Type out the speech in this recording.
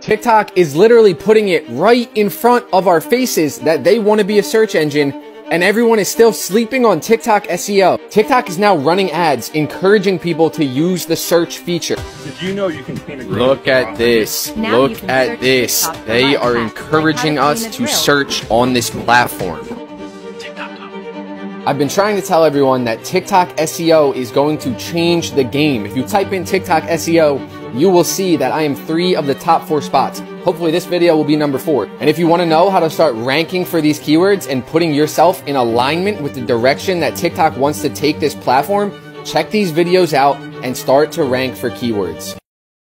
TikTok is literally putting it right in front of our faces that they want to be a search engine and everyone is still sleeping on TikTok SEO. TikTok is now running ads encouraging people to use the search feature. Did you know you can clean a green Look at this. Now you Look can at search this. TikTok They are hacks, like encouraging us to drill. search on this platform. I've been trying to tell everyone that TikTok SEO is going to change the game. If you type in TikTok SEO, you will see that I am three of the top four spots. Hopefully this video will be number four. And if you want to know how to start ranking for these keywords and putting yourself in alignment with the direction that TikTok wants to take this platform, check these videos out and start to rank for keywords.